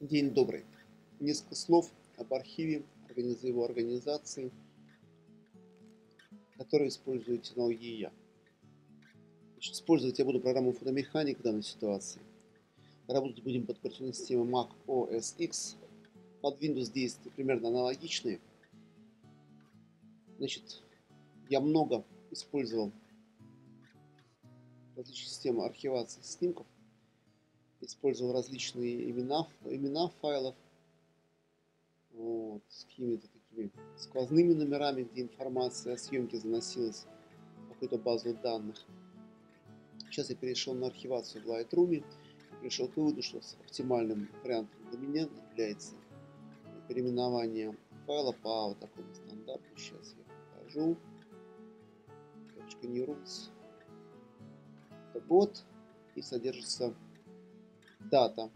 День добрый. Несколько слов об архиве, его организации, который использует технологии я. Значит, использовать я буду программу фотомеханик в данной ситуации. Работать будем под операционной системой Mac OS X. Под Windows действия примерно аналогичные. Значит, я много использовал различные системы архивации снимков использовал различные имена, имена файлов вот, с какими-то такими сквозными номерами, где информация о съемке заносилась в какую-то базу данных. Сейчас я перешел на архивацию в Lightroom и пришел к выводу, что оптимальным вариантом для меня является переименование файла по вот такому стандарту. Сейчас я покажу. .news. Это год и содержится дата.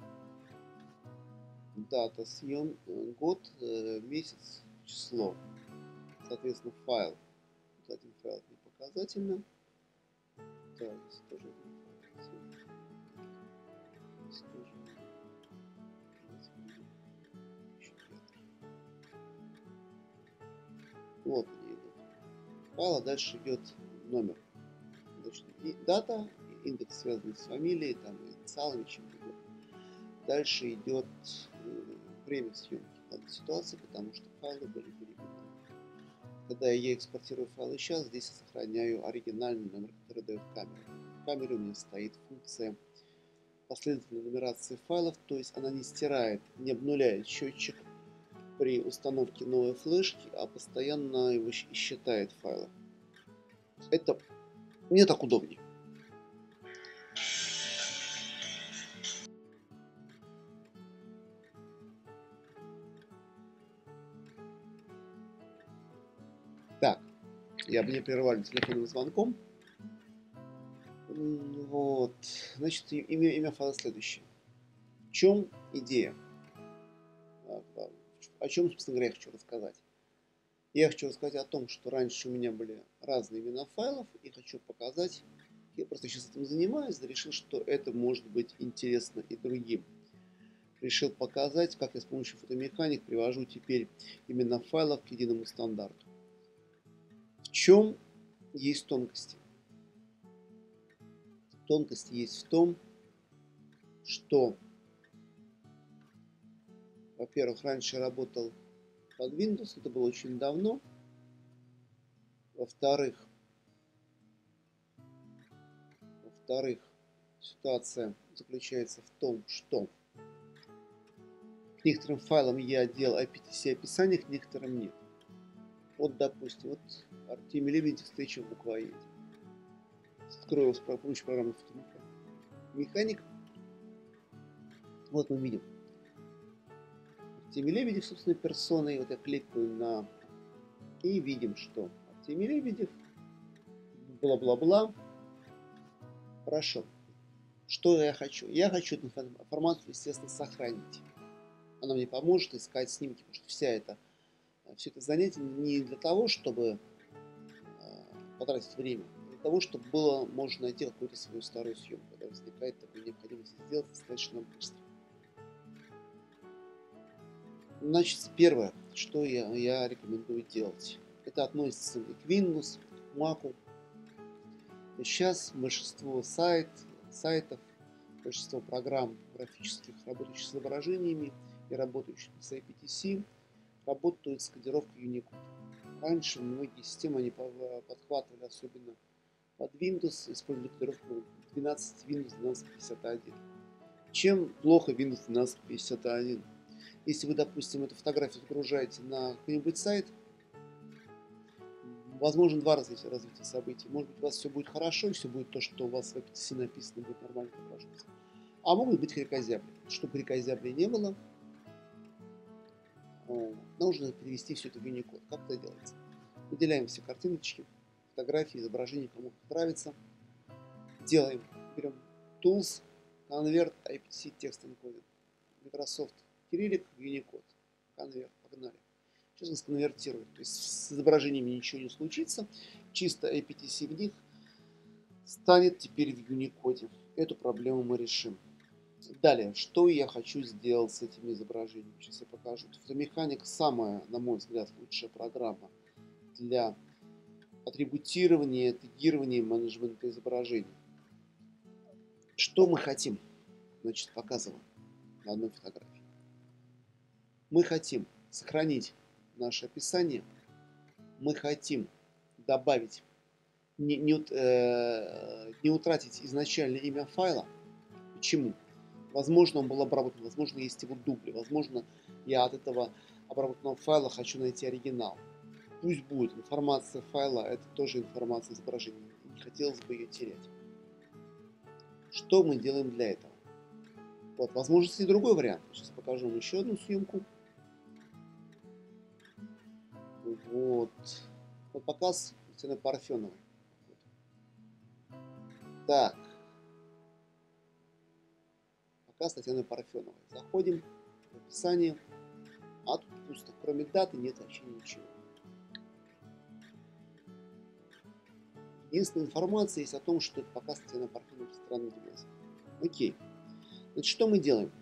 Дата съем, э, год, э, месяц, число. Соответственно, файл. Вот один файл не показательно. Да, здесь тоже вот они. Файл, а дальше идет номер. Значит, и дата, индекс связанный с фамилией, там, инициалами, чем-то Дальше идет э, время съемки данной ситуации, потому что файлы были переведены. Когда я экспортирую файлы сейчас, здесь я сохраняю оригинальный номер, который дает камера. В камере у меня стоит функция последовательной нумерации файлов, то есть она не стирает, не обнуляет счетчик при установке новой флешки, а постоянно его считает файлы. Это мне так удобнее. Я бы не прервали телефонным звонком. Вот. Значит, имя, имя файла следующее. В чем идея? О чем, собственно говоря, я хочу рассказать? Я хочу рассказать о том, что раньше у меня были разные имена файлов, и хочу показать, я просто сейчас этим занимаюсь, решил, что это может быть интересно и другим. Решил показать, как я с помощью фотомеханик привожу теперь имена файлов к единому стандарту чем есть тонкости? Тонкости есть в том, что, во-первых, раньше работал под Windows, это было очень давно. Во-вторых, во-вторых, ситуация заключается в том, что к некоторым файлам я делал IPTC описание, к некоторым нет. Вот, допустим, вот Артемий Лебедев встреча в буквоеде. Открою с помощью программы фотомеханик. Механик. Вот мы видим. Артемий Лебедев, собственно, персоной. Вот я кликаю на... И видим, что Артемий Лебедев, бла-бла-бла. Хорошо. Что я хочу? Я хочу эту информацию, естественно, сохранить. Она мне поможет искать снимки, потому что вся эта все это занятие не для того, чтобы а, потратить время, а для того, чтобы было можно найти какую-то свою старую съемку, когда возникает такая необходимость сделать достаточно быстро. Значит, первое, что я, я рекомендую делать, это относится к Windows, к Mac. Сейчас большинство сайт, сайтов, большинство программ графических, работающих с изображениями и работающих с IPTC, работают с кодировкой Unicode. Раньше многие системы они подхватывали, особенно под Windows, использовали кодировку 12 Windows 1251. Чем плохо Windows 1251? Если вы, допустим, эту фотографию загружаете на какой-нибудь сайт, возможно два развития, развития событий. Может быть, у вас все будет хорошо, и все будет то, что у вас в APTC написано, будет нормально отображаться. А могут быть крикозябли. Чтобы крикозябли не было, нужно перевести все это в Unicode. Как это делается? Выделяем все картиночки, фотографии, изображения, кому нравится. Делаем, берем Tools, Convert, IPC, Text Encoding. Microsoft Cyrillic, Unicode. Convert, погнали. Сейчас он сконвертирует. То есть с изображениями ничего не случится. Чисто IPTC в них станет теперь в Unicode. Эту проблему мы решим. Далее, что я хочу сделать с этим изображением? Сейчас я покажу. Фотомеханик самая, на мой взгляд, лучшая программа для атрибутирования, тегирования и менеджмента изображений. Что мы хотим? Значит, показываю на одной фотографии. Мы хотим сохранить наше описание. Мы хотим добавить, не, не, э, не утратить изначальное имя файла. Почему? Возможно, он был обработан, возможно, есть его дубли, возможно, я от этого обработанного файла хочу найти оригинал. Пусть будет информация файла, это тоже информация изображения. Не хотелось бы ее терять. Что мы делаем для этого? Вот, возможно, есть и другой вариант. Сейчас покажу вам еще одну съемку. Вот. Вот показ Татьяны Парфеновой. Так. Показ Татьяны Парфеновой. Заходим в описание. А тут пусто. Кроме даты нет вообще ничего. Единственная информация есть о том, что это показ Татьяны Парфеновой в странной гимназии. Окей. Значит, что мы делаем?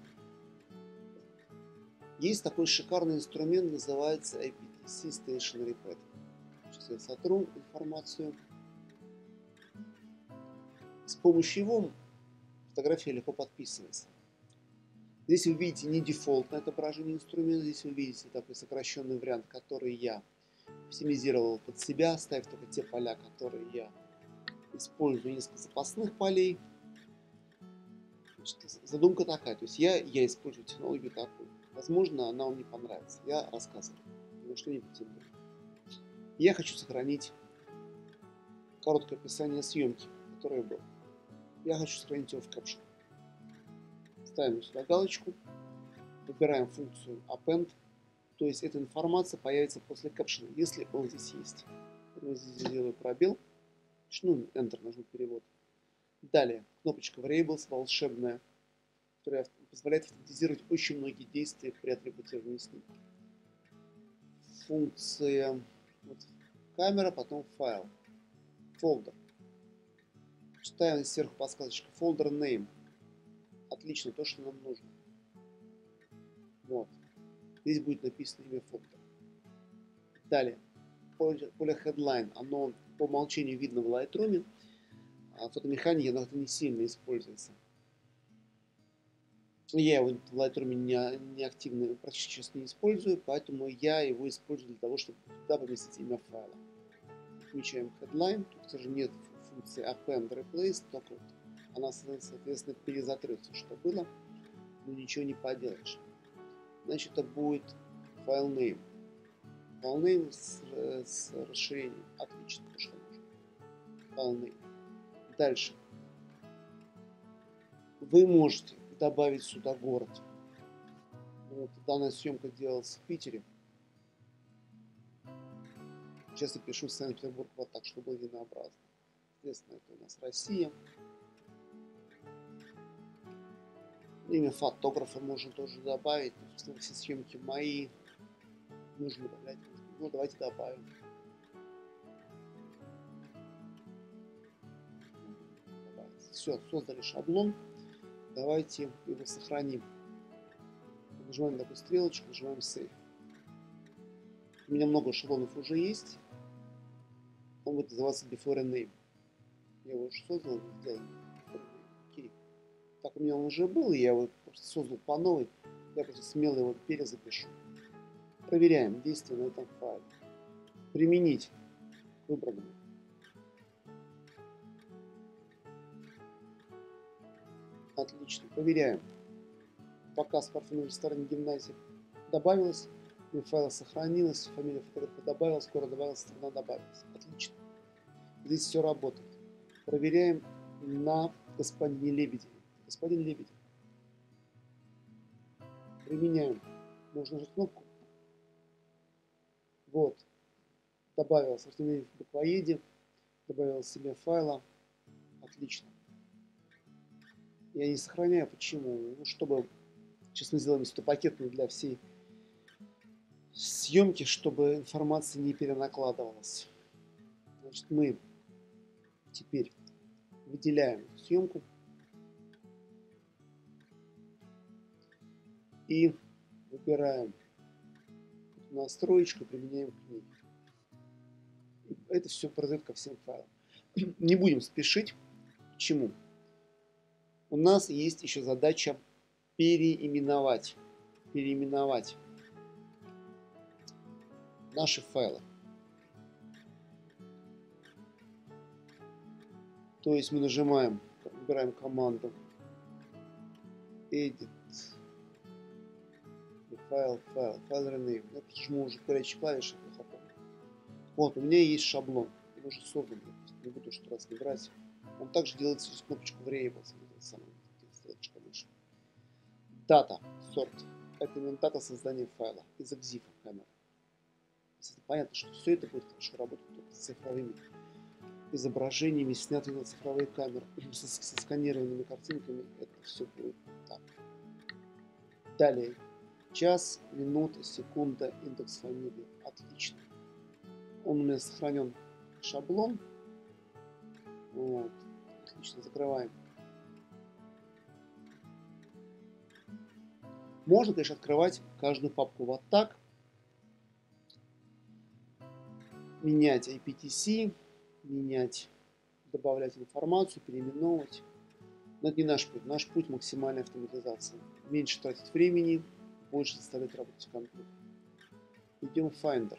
Есть такой шикарный инструмент, называется IPTC Stationary Pad. Сейчас я сотру информацию. С помощью его фотография легко подписывается. Здесь вы видите не дефолтное отображение инструмента, здесь вы видите такой сокращенный вариант, который я оптимизировал под себя, ставив только те поля, которые я использую, несколько запасных полей. Значит, задумка такая, то есть я, я использую технологию такую. Возможно, она вам не понравится. Я рассказываю, но что не претендую. Я хочу сохранить короткое описание съемки, которое было. Я хочу сохранить его в капшн. Ставим сюда галочку, выбираем функцию append, то есть эта информация появится после капшена, если он здесь есть. Я здесь сделаю пробел, ну, Enter нажму перевод. Далее, кнопочка Variables волшебная, которая позволяет автоматизировать очень многие действия при атрибутировании снимки. Функция вот, камера, потом файл, фолдер. Читаем сверху подсказочка folder name. Отлично, то, что нам нужно. Вот. Здесь будет написано имя фолдера. Далее, поле, поле headline, оно по умолчанию видно в Lightroom а фотомеханики иногда не сильно используется. Я его в Lightroom не, не активно практически сейчас не использую, поэтому я его использую для того, чтобы туда поместить имя файла. Отмечаем headline, тут, к сожалению, нет функции append replace, только вот она, соответственно, перезатрется, что было, но ничего не поделаешь. Значит, это будет файл name. Файл name с, с расширением. Отлично, то, что нужно. Файл name. Дальше. Вы можете добавить сюда город. Вот, данная съемка делалась в Питере. Я пишу Санкт-Петербург вот так, чтобы было единообразно. Соответственно, это у нас Россия. Имя фотографа можно тоже добавить. Все съемки мои. Нужно добавлять. Ну, давайте добавим. Все, создали шаблон. Давайте его сохраним. Нажимаем такую стрелочку, нажимаем Save. У меня много шаблонов уже есть. Он будет называться Before and Name. Я его уже создал, сделаем. Так у меня он уже был, я его просто создал по новой. Я просто смело его перезапишу. Проверяем действие на этом файле. Применить к выбранному. Отлично. Проверяем. Показ парфюмерной стороны гимназии добавилось. Имя файла сохранилось. Фамилия фотографа добавилась. Скоро добавилась. Страна добавилась. Отлично. Здесь все работает. Проверяем на господине Лебедеве. Господин Лебедев. Применяем. Можно нажать кнопку. Вот. Добавилось в буквоеде. Добавилось имя файла. Отлично. Я не сохраняю. Почему? Ну, чтобы... Сейчас мы сделаем это пакетную для всей съемки, чтобы информация не перенакладывалась. Значит, мы теперь выделяем съемку. И выбираем настроечку, применяем к ней. Это все произойдет ко всем файлам. Не будем спешить. Почему? У нас есть еще задача переименовать. Переименовать наши файлы. То есть мы нажимаем, выбираем команду edit файл, файл, файл rename. Я жму уже горячие клавиши, плохо помню. Вот, у меня есть шаблон. Он уже создан. Не буду что раз не брать. Он также делается через кнопочку variables. Дата, сорт. Это именно дата создания файла из экзифа. Понятно, что все это будет хорошо работать только с цифровыми изображениями, снятыми на цифровые камеры, со, со сканированными картинками. Это все будет так. Далее Час, минута, секунда, индекс фамилии. Отлично. Он у меня сохранен шаблон. Вот. Отлично, закрываем. Можно, конечно, открывать каждую папку вот так. Менять IPTC, менять, добавлять информацию, переименовывать. Но это не наш путь. Наш путь максимальная автоматизация. Меньше тратить времени, больше заставлять работать компьютер. Идем в Finder.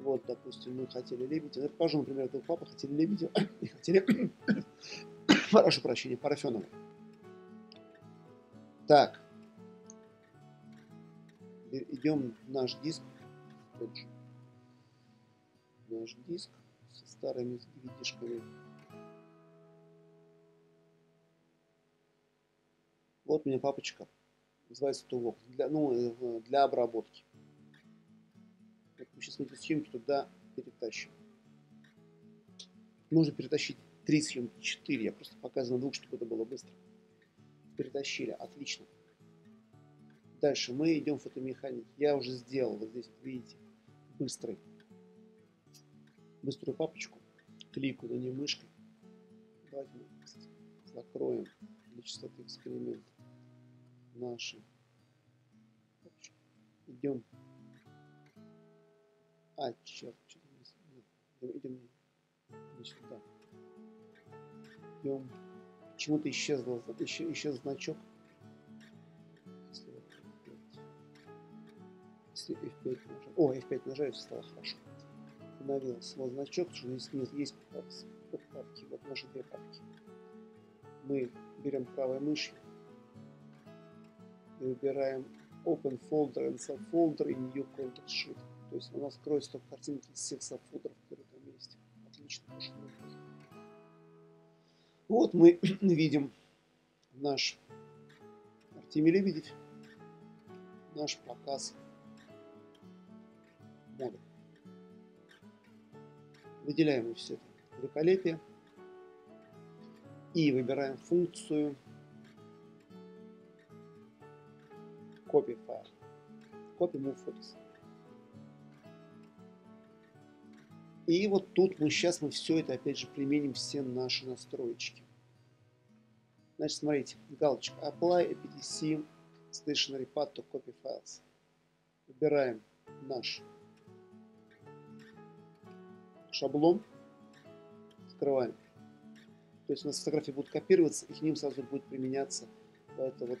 Вот, допустим, мы хотели Лебедева. Покажу, например, этого папа хотели Лебедева и хотели, прошу прощения, Парфенова. Так. Идем в наш диск. Наш диск со старыми DVD-шками. Вот у меня папочка, называется тулок, для, ну, э, для обработки. Вот мы сейчас эти съемки туда перетащим. Можно перетащить три съемки, четыре. Я просто показываю на двух, чтобы это было быстро. Перетащили, отлично. Дальше мы идем в фотомеханику. Я уже сделал, вот здесь, видите, быстрый, быструю папочку. Кликаю на нее мышкой. Давайте мы закроем для чистоты эксперимента наши. Идем. А, черт, что-то не Идем не сюда. Идем. Почему-то исчез, исчез значок. Если F5 нажать. О, F5 нажать, стало хорошо. Обновился. Вот значок, что здесь нет, есть папки. Вот наши две папки. Мы берем правой мышью и выбираем Open Folder and Subfolder и New Contact Sheet. То есть у нас кроется картинки из всех сабфолдеров, которые там есть. Отлично. Вот мы видим наш Артемий Лебедев, наш показ моды. Выделяем все это великолепие и выбираем функцию copy файл. Copy move photos. И вот тут мы сейчас мы все это опять же применим все наши настроечки. Значит, смотрите, галочка Apply APTC Stationary Path to Copy Files. Выбираем наш шаблон, скрываем. То есть у нас фотографии будут копироваться, и к ним сразу будет применяться эта вот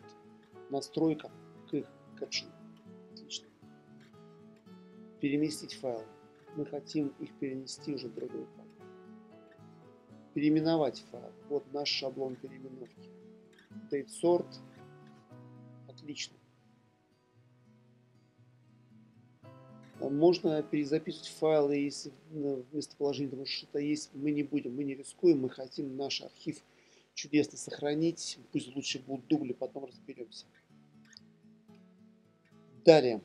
настройка caption. Отлично. Переместить файл. Мы хотим их перенести уже в другой файл. Переименовать файл. Вот наш шаблон переименовки. Date sort. Отлично. Можно перезаписывать файлы, если в местоположении что что-то есть. Мы не будем, мы не рискуем, мы хотим наш архив чудесно сохранить. Пусть лучше будут дубли, потом разберемся. Далее,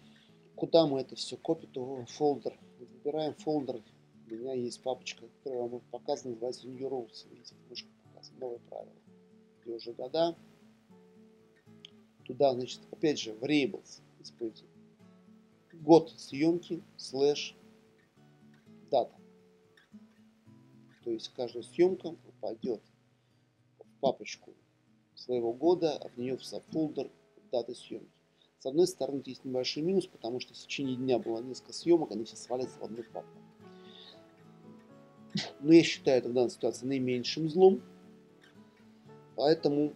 куда мы это все копим, то фолдер. Выбираем фолдер. У меня есть папочка, которая вам показана, называется New Rules. Видите, мышка показана, новые правила. Где уже года. Туда, значит, опять же, variables используем. Год съемки, слэш, дата. То есть каждая съемка попадет в папочку своего года, в нее в folder даты съемки. С одной стороны, есть небольшой минус, потому что в течение дня было несколько съемок, они все свалятся в одну папку. Но я считаю это в данной ситуации наименьшим злом. Поэтому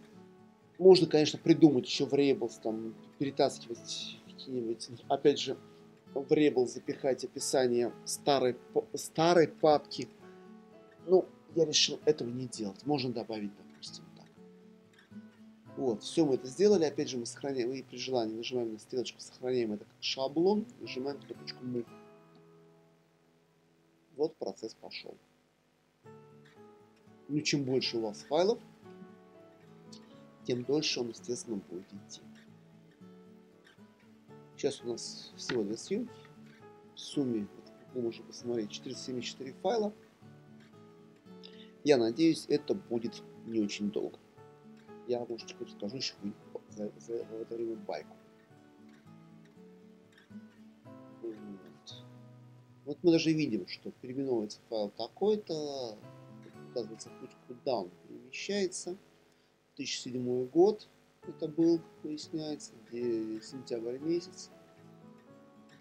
можно, конечно, придумать еще в Rebels, там, перетаскивать какие-нибудь, опять же, в Rebels запихать описание старой, старой папки. Ну, я решил этого не делать. Можно добавить, так. Вот, все мы это сделали. Опять же, мы сохраняем, и при желании нажимаем на стрелочку, сохраняем это как шаблон, нажимаем кнопочку Move. Вот процесс пошел. Ну, чем больше у вас файлов, тем дольше он, естественно, будет идти. Сейчас у нас всего две съемки. В сумме, вы можете посмотреть, 474 файла. Я надеюсь, это будет не очень долго. Я, может, что-то скажу за это время байку. Вот. вот мы даже видим, что переименовывается файл такой-то, указывается путь, куда он перемещается. 2007 год это был, выясняется, сентябрь месяц,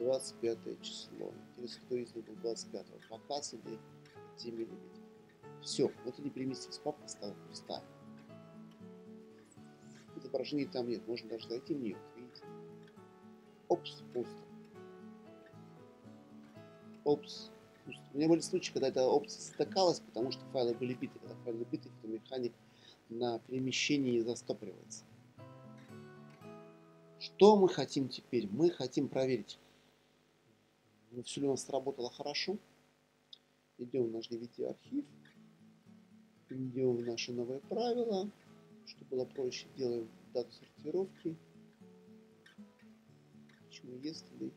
25 число. Интересно, кто из них был 25 показ или 5 миллиметров. Все, вот они переместились, папка стала пустая. Изображений там нет, можно даже зайти в нее, видите. Опс, пусто. Опс, пусто. У меня были случаи, когда эта опция стыкалась, потому что файлы были биты. Когда файлы биты, то механик на перемещении застопоривается. Что мы хотим теперь? Мы хотим проверить, все ли у нас сработало хорошо. Идем в наш DVD-архив. Идем в наши новые правила. Чтобы было проще, делаем дату сортировки. Почему если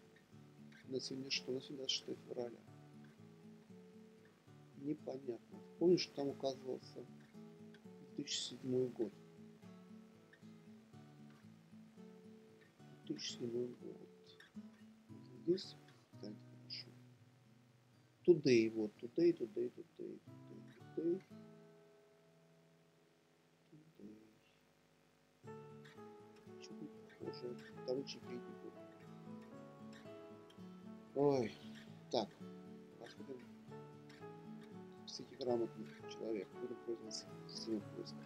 на сегодня что? На сегодня 26 февраля. Непонятно. Помню, что там указывался 2007 год. 2007 год. Здесь станет хорошо. Today, вот, today, today, today, today. Today. Чипить не буду. Ой, так, посмотрим. Кстати, грамотный человек. Буду пользоваться системой поиска.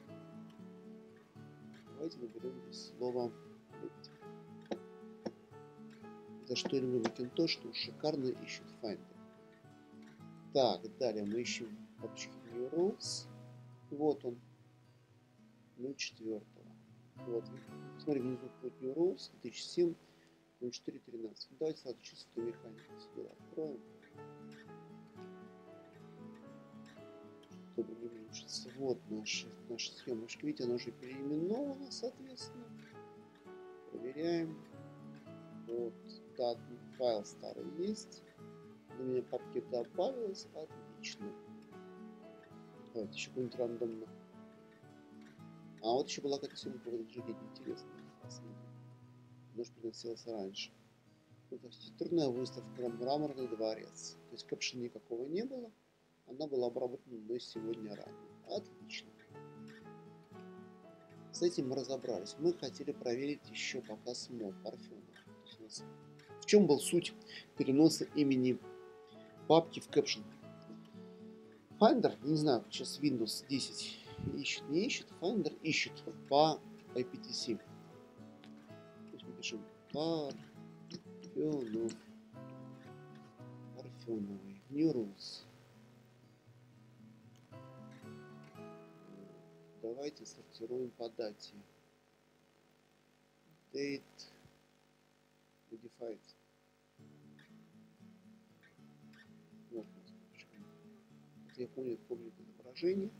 Давайте наберем слово быть. За что я люблю Macintosh, что шикарно ищет Finder. Так, далее мы ищем папочки New Rules. Вот он. Ну, четвертого. Вот. Смотри, внизу New Rules 2007 0413. Давайте сразу чистую механику сюда откроем. чтобы не мучиться. Вот наша, наша съемочка. Видите, она уже переименована, соответственно. Проверяем. Вот, да, файл старый есть. На меня папки добавилось. Отлично. Давайте еще какой-нибудь рандомно. А вот еще была какая-то же день. Интересно. Она же приносилась раньше. Вот архитектурная выставка «Мраморный дворец». То есть капшена никакого не было. Она была обработана мной сегодня ранее. Отлично. С этим мы разобрались. Мы хотели проверить еще показ мод Парфенова. В чем был суть переноса имени папки в caption? Finder, не знаю, сейчас Windows 10 ищет, не ищет, Finder ищет по IPTC. То есть мы пишем Парфенов, Парфеновый, New Rules. Давайте сортируем по дате. Date modified. Вот, я помню, помню изображение.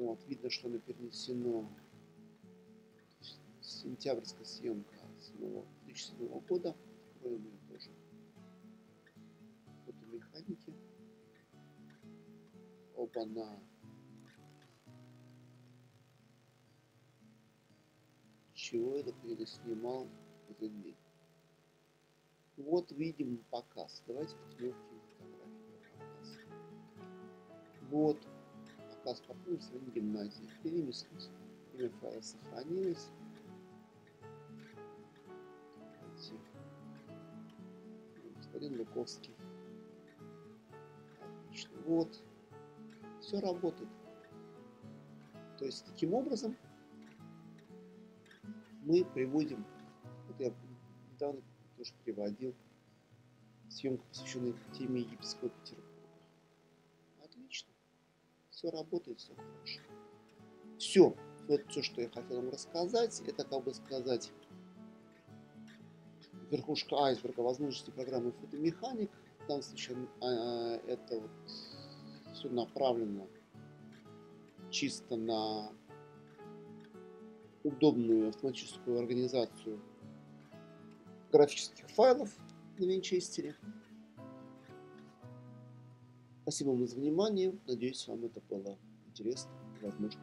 Вот, видно, что оно перенесено. Сентябрьская съемка с 2007 года. Откроем ее тоже. Фотомеханики. Опа-на. Чего это ты снимал этот день? Вот видим показ. Давайте фотографию показ. Вот спортивной средней гимназии. Переместились. Имя файла сохранилось. Господин Луковский. Отлично. Вот. Все работает. То есть таким образом мы приводим, вот я недавно тоже приводил съемку, посвященную теме египетского Петербурга. Все работает, все хорошо. Все. Вот все, что я хотел вам рассказать, это, как бы сказать, верхушка айсберга возможности программы фотомеханик. В данном случае это вот все направлено чисто на удобную автоматическую организацию графических файлов на винчестере. Спасибо вам за внимание. Надеюсь, вам это было интересно и возможно.